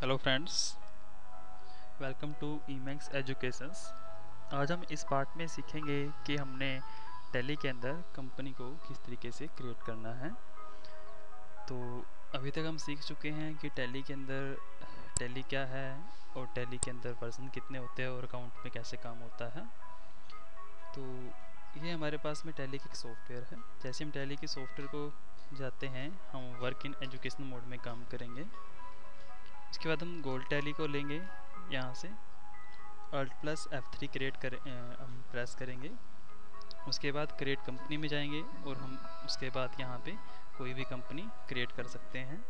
Hello friends welcome to Emax educations आज हम इस पार्ट में सीखेंगे कि हमने टैली के अंदर कंपनी को किस तरीके से क्रिएट करना है। तो अभी तक हम सीख चुके हैं कि टैली के अंदर टैली क्या है और टैली के अंदर पर्सन कितने होते हैं और अकाउंट में कैसे काम होता है। तो ये हमारे पास में टैली की सॉफ्टवेयर है। जैसे हम टैली के सॉफ्टवेयर को जाते हैं, हम वर्क इन एजुकेशन मोड में काम करेंगे। उसके बाद हम गोल्ड टैली को लेंगे यहाँ से alt plus F three create करें हम प्रेस करेंगे। उसके बाद क्रिएट कंपनी में जाएँगे और हम उसके बाद यहाँ पे कोई भी कंपनी क्रिएट कर सकते हैं।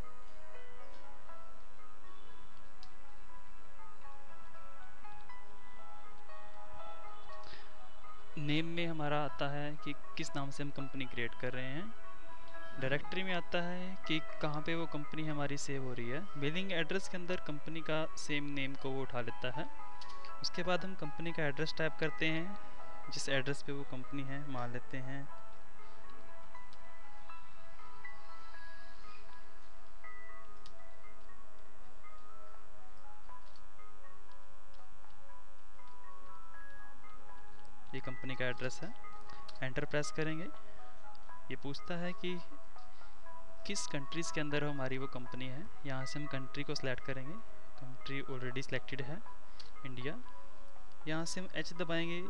नेम में हमारा आता है कि किस नाम से हम कंपनी क्रिएट कर रहे हैं। डायरेक्टरी में आता है कि कहाँ पे वो कंपनी हमारी सेव हो रही है। बिलिंग एड्रेस के अंदर कंपनी का सेम नेम को वो उठा लेता है। उसके बाद हम कंपनी का एड्रेस टाइप करते हैं। जिस एड्रेस पे वो कंपनी है, मान लेते हैं। ये कंपनी का एड्रेस है। एंटर प्रेस करेंगे। ये पूछता है कि किस कंट्रीज़ के अंदर हमारी वो कंपनी है? यहाँ से हम कंट्री को सिलेक्ट करेंगे। कंट्री ऑलरेडी सिलेक्टेड है इंडिया यहाँ से हम एच दबाएँगे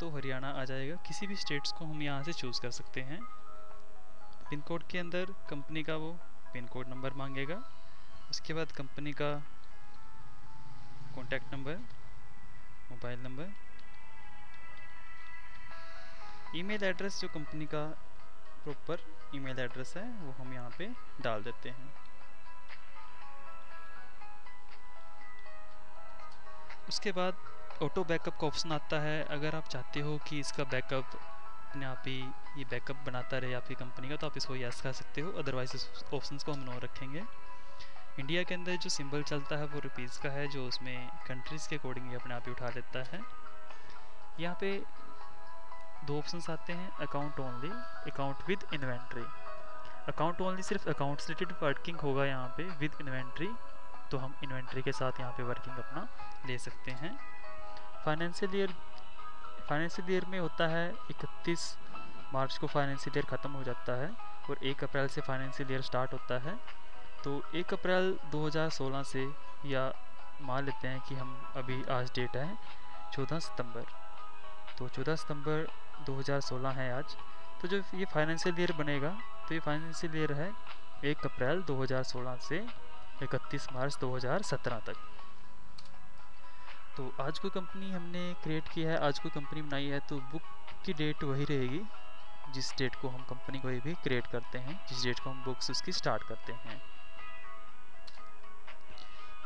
तो हरियाणा आ जाएगा। किसी भी स्टेट्स को हम यहाँ से चूज़ कर सकते हैं। पिन कोड के अंदर कंपनी का वो पिन कोड नंबर मांगेगा। उसके बाद कंपनी का contact number mobile number email address जो कंपनी का प्रॉपर ईमेल एड्रेस है, वो हम यहाँ पे डाल देते हैं। उसके बाद ऑटो बैकअप का ऑप्शन आता है। अगर आप चाहते हो कि इसका बैकअप अपने आप ही ये बैकअप बनाता रहे आपकी कंपनी का तो आप इसको यस कर सकते हो। अदरवाइज़ इस ऑप्शन को हम नो रखेंगे। इंडिया के अंदर जो सिंबल चलता है, वो रुपीज़ का है, जो उसमें कंट्रीज़ के अकॉर्डिंग अपने आप ही उठा लेता है। यहाँ पे दो ऑप्शंस आते हैं account only account with inventory account only सिर्फ़ अकाउंट रिलेटेड वर्किंग होगा यहाँ पे विद इन्वेंट्री तो हम इन्वेंट्री के साथ यहाँ पे वर्किंग अपना ले सकते हैं. फाइनेंशियल ईयर फाइनेंशियल ईयर में होता है, इकतीस मार्च को फाइनेंशियल ईयर ख़त्म हो जाता है, और एक अप्रैल से फाइनेंशियल ईयर स्टार्ट होता है. तो एक अप्रैल 2016 से, या मान लेते हैं कि हम अभी आज डेट है, चौदह सितंबर. तो चौदह सितंबर 2016 है आज। तो जो ये फाइनेंशियल ईयर बनेगा तो ये फाइनेंशियल ईयर है एक अप्रैल 2016 से 31 मार्च 2017 तक। तो आज कोई कंपनी हमने क्रिएट की है, आज कोई कंपनी बनाई है तो बुक की डेट वही रहेगी, जिस डेट को हम कंपनी कोई भी क्रिएट करते हैं, जिस डेट को हम बुक्स उसकी स्टार्ट करते हैं।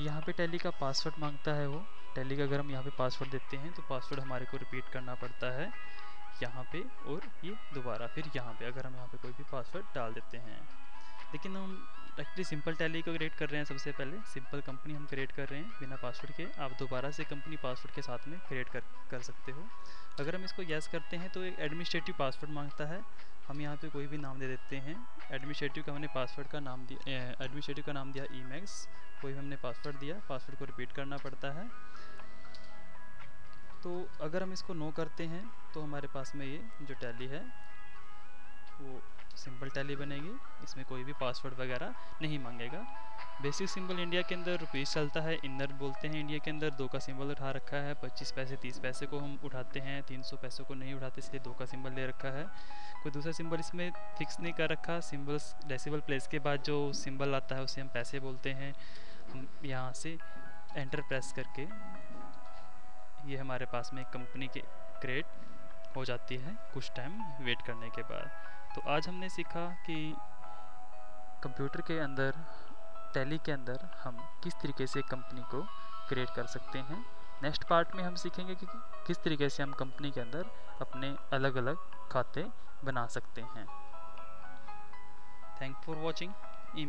यहाँ पे टैली का पासवर्ड माँगता है वो। टैली का अगर हम यहाँ पे पासवर्ड देते हैं तो पासवर्ड हमारे को रिपीट करना पड़ता है। यहाँ पे और ये दोबारा फिर यहाँ पे, अगर हम यहाँ पे कोई भी पासवर्ड डाल देते हैं। लेकिन हम एक्चुअली सिंपल टैली को क्रिएट कर रहे हैं सबसे पहले। सिंपल कंपनी हम क्रिएट कर रहे हैं बिना पासवर्ड के। आप दोबारा से कंपनी पासवर्ड के साथ में क्रिएट कर कर सकते हो। अगर हम इसको यस करते हैं तो एक एडमिनिस्ट्रेटिव पासवर्ड माँगता है। हम यहाँ पे कोई भी नाम दे देते हैं। एडमिनिस्ट्रेटिव का हमने पासवर्ड का नाम दिया एडमिनिस्ट्रेटिव का नाम दिया ई कोई हमने पासवर्ड दिया पासवर्ड को रिपीट करना पड़ता है। तो अगर हम इसको नो करते हैं तो हमारे पास में ये जो टैली है, वो सिंपल टैली बनेगी। इसमें कोई भी पासवर्ड वगैरह नहीं मांगेगा। बेसिक सिंबल इंडिया के अंदर रुपीज़ चलता है, इनर बोलते हैं इंडिया के अंदर। दो का सिंबल उठा रखा है, पच्चीस पैसे, तीस पैसे को हम उठाते हैं, तीन सौ पैसे को नहीं उठाते, इसलिए दो का सिंबल ले रखा है। कोई दूसरा सिंबल इसमें फिक्स नहीं कर रखा। सिंबल्स, डेसिबल प्लेस के बाद जो सिंबल आता है, उसे हम पैसे बोलते हैं। हम यहाँ से एंटर प्रेस करके ये हमारे पास में कंपनी के क्रिएट हो जाती है कुछ टाइम वेट करने के बाद। तो आज हमने सीखा कि कंप्यूटर के अंदर टैली के अंदर हम किस तरीके से कंपनी को क्रिएट कर सकते हैं। नेक्स्ट पार्ट में हम सीखेंगे कि किस तरीके से हम कंपनी के अंदर अपने अलग अलग खाते बना सकते हैं। Thank for watching E